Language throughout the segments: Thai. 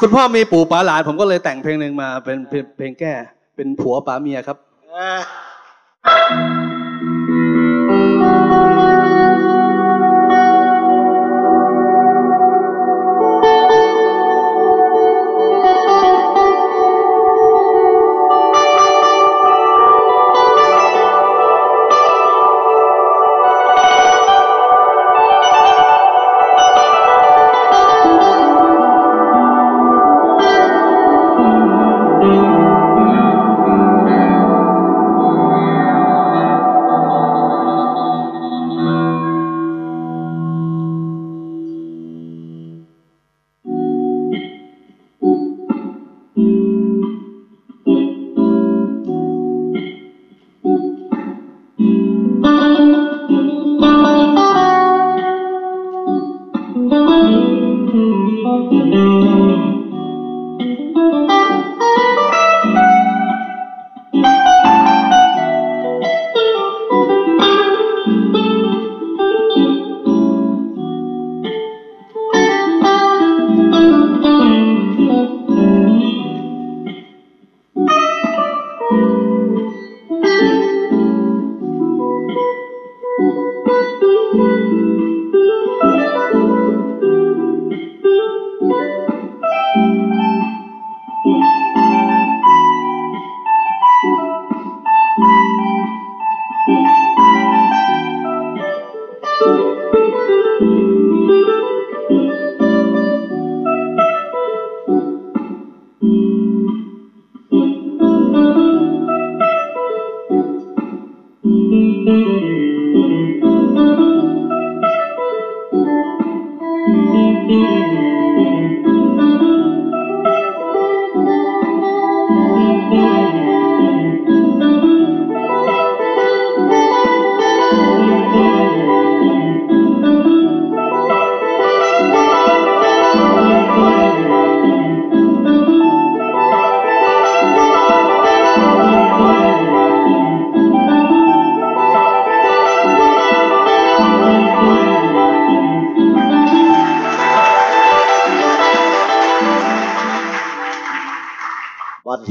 คุณพ่อมีปู่ป๋าหลานผมก็เลยแต่งเพลงหนึ่งมาเป็นเพลงแก้เป็นผัวป๋าเมียครับ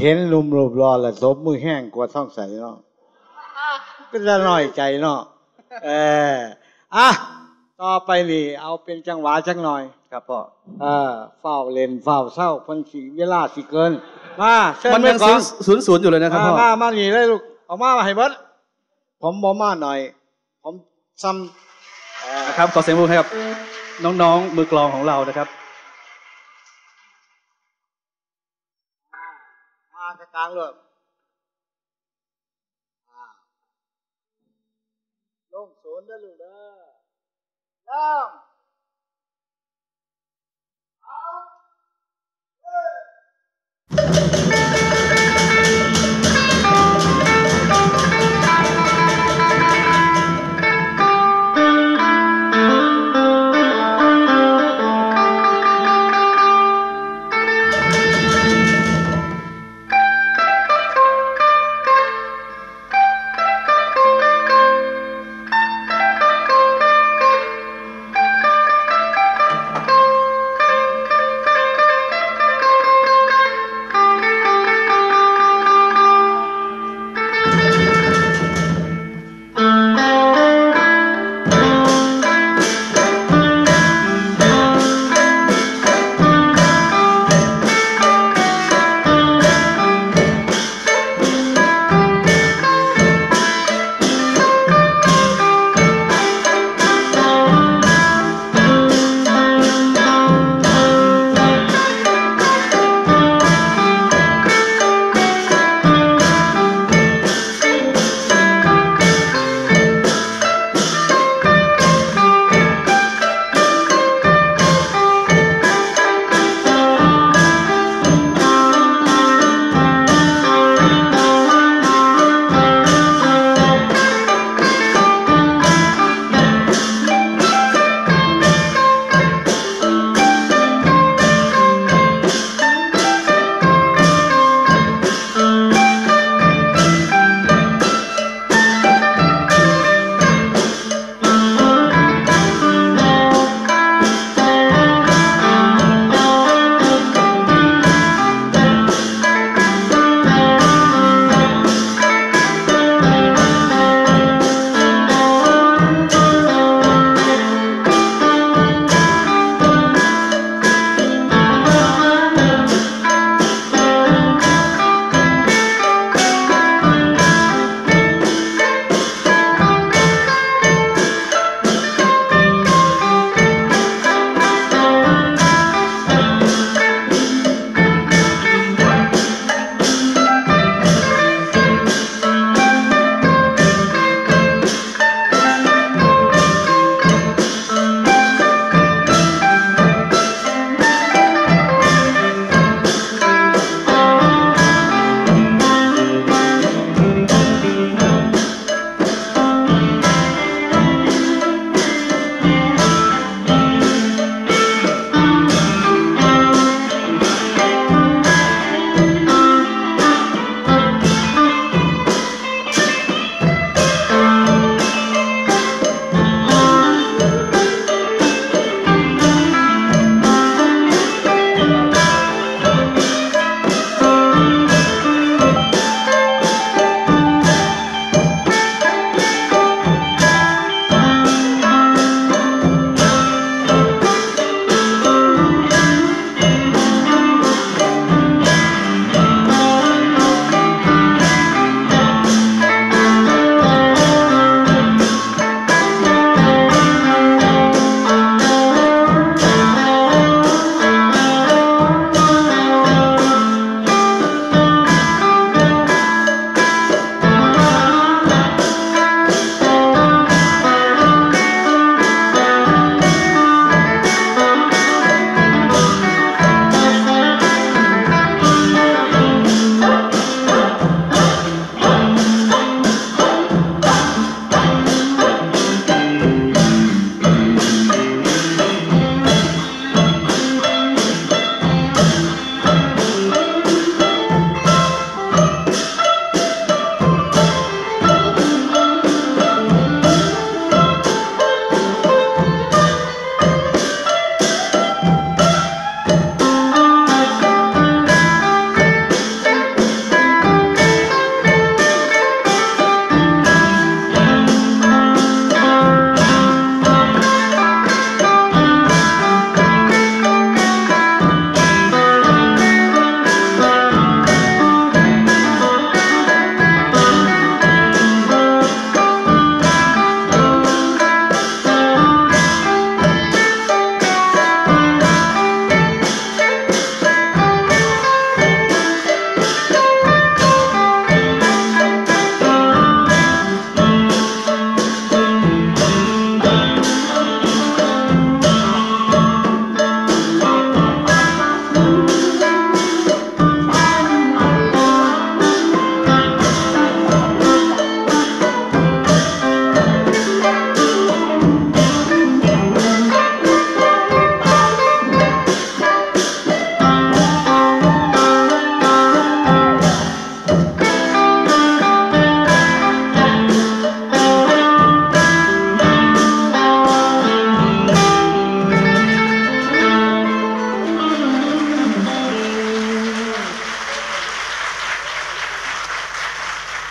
ห็นลุมรูปรอและซบมือแห้งกว่าท้องใสเนาะก็จะน้อยใจเนาะเอออะต่อไปนี่เอาเป็นจังหวะจังหน่อย ครับพ่อเออเฝ้าเล่นเฝ้าเศร้าคนสีเวลาสิเกิน มาเชิญมันไปยังก่อนศูนย์ศูนย์อยู่เลยนะครับมาพ่อ มามานี่เลยลูกเอามาให้เบิดผมบอมาหน่อย ผมซ้ำเอ่อ นะครับขอเสียงปรบมือให้กับน้องๆมือกลองของเรานะครับ กลางเลยลงศูนย์ได้เลูกเด้อเริ่มเอาเอ้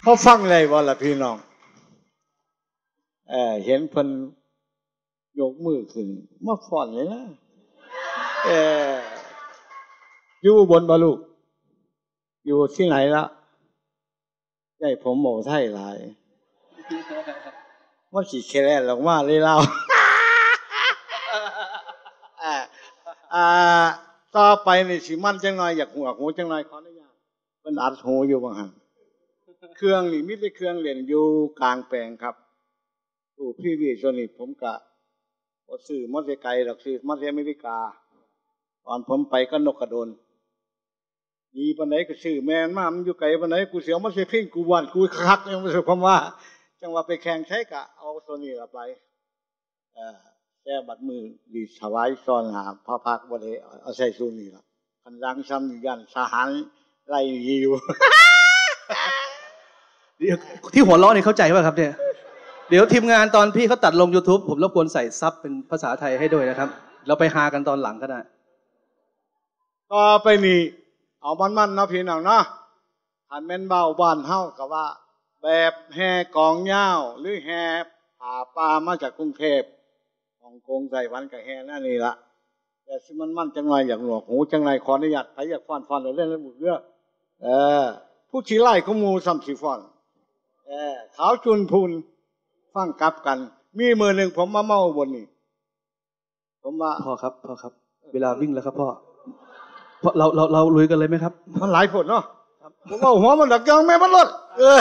พอฟังเลยว่าละพี่น้องเออเห็นเพิ่นยกมือขึ้นมาฟอนเลยนะเอออยู่บนบาลูก อยู่ที่ไหนละใหญ่ผมหมอไทยหลายว่าขี่เคแลนหรอกว่าเลยเราอ่าอ่าต่อไปนี่สิมันจังหน่อยอยากหัวหูจังหน่อยขออนุญาตเป็นอัดหูอยู่บางหัน เครื่องนี่มิได้เครื่องเล่นอยู่กลางแปลงครับตู้พี่วีชนี่ผมกะบ่ซื้อมอเตร์ไกลหรอกซื้อมอเตอร์อเมริกา ตอนผมไปก็นกกระโดนมีปันไหนก็ซื้อแมนมามันอยู่ไกลปันไหนกูเสียวมาเสียพิ้งกูวันกูคักยังไม่ใช่ความว่า จังว่าไปแข่งใช้กะ เอาตัวนี้ละไปแค่บัดมือดีถวายซ้อนหาพระพักบ่ได้เอาใส่ซูนี่ละคันลังซ้ำอยู่ยันสหารไล่ยิวเดี๋ยว ที่หัวเราะเนี่ยเข้าใจป่ะครับเนี่ย เดี๋ยวทีมงานตอนพี่เขาตัดลง YouTube ผมรบกวนใส่ซับเป็นภาษาไทยให้ด้วยนะครับ เราไปหากันตอนหลังก็ได้ ต่อไปนี่เอามันๆเนาะพี่น้องเนาะหันแม่นเบาบ้านเฮากับว่า แบบแห่กองเหย้าหรือแห่ผ่าปลามาจากกรุงเทพฮ่องกงไต้หวันกับแห่นั่นนี่ละแต่สิมันมันจังไรอย่ากหนวกหูจังไรขออนุญาตใครอยากฟันฟันเราเล่นแล้วบุกเรื่องเออผู้ชี้ไล่ก็มูซ้ำสีฟัน เออขาวจุนพูนฟังกลับกัน มีมือหนึ่งผมมาเมาบนนี่ผมว่าพ่อครับพ่อครับ เวลาวิ่งแล้วครับพ่อพ่อเราเราเราลุยกันเลยไหมครับ มันหลายผลเนาะผมว่าหัวมันดักยังแม่มันรถเออ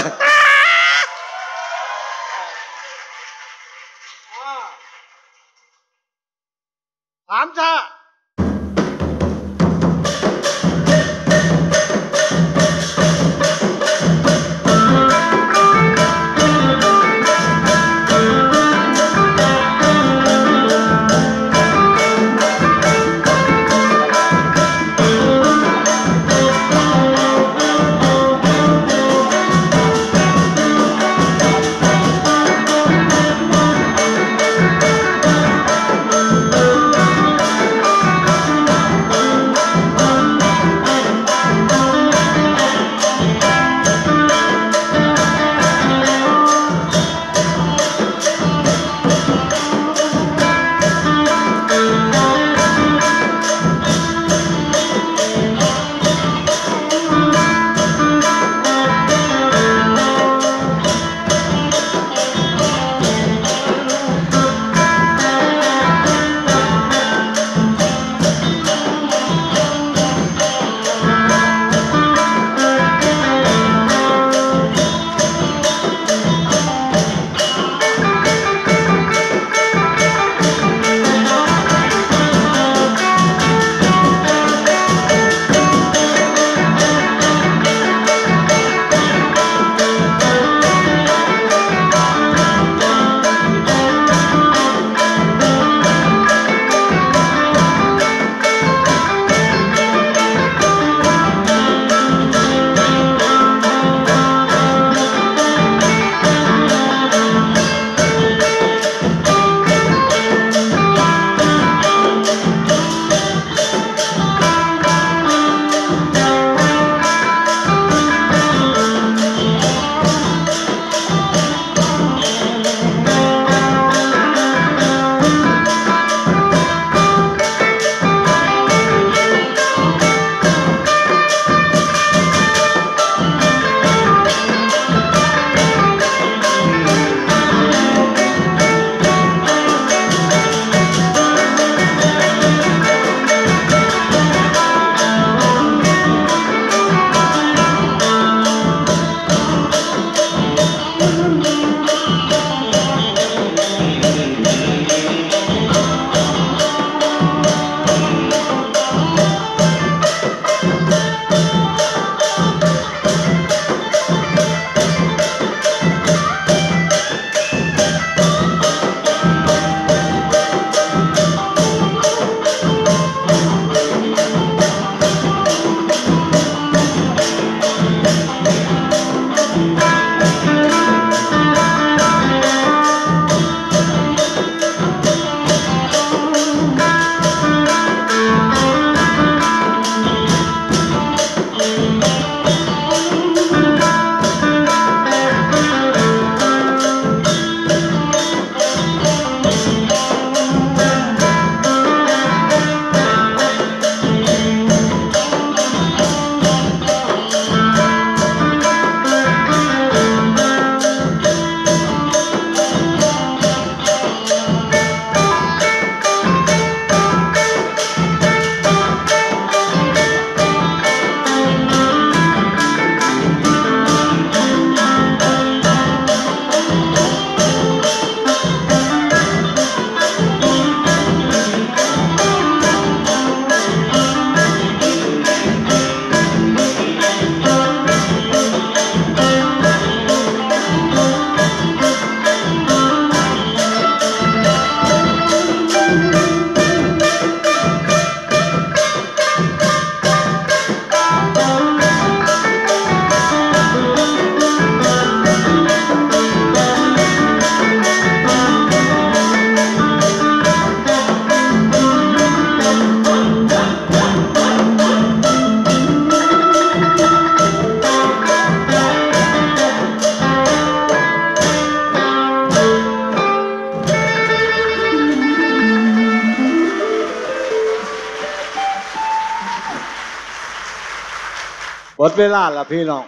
ดเวลาละพี่น้อง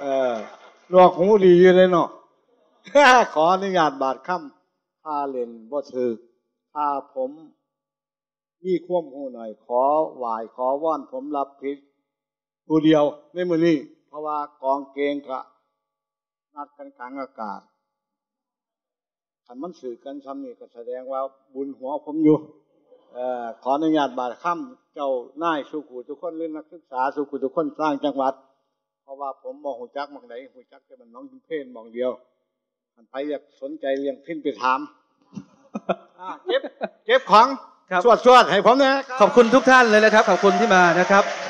เออลวกหูดีอยู่เลยเนาะ ขออนุญาตบาดค่ำพาเล่นบ่ถือพาผมมีควมหูหน่อย ขอไหวายขอว่อนผมรับผิดผู้เดียวในมือนี้ เพราะว่ากองเกงกะนัดกันกลางอากาศคันมันสื่อกันซ้ำนี่ก็แสดงว่าบุญหัวผมอยู่ เออขออนุญาตบาดค่ำ เจ้านายสุขุทุกคนหรือนักศึกษาสุขุทุกคนสร้างจังหวัด เพราะว่าผมมองหูจักมองไหนหูจักแต่มันน้องยิมเพนมองเดียวมันไปอยากสนใจเรื่องพินไปถามอ่าเก็บเก็บของครับสวดสวดให้ผมนะขอบคุณทุกท่านเลยนะครับ ขอบคุณที่มานะครับ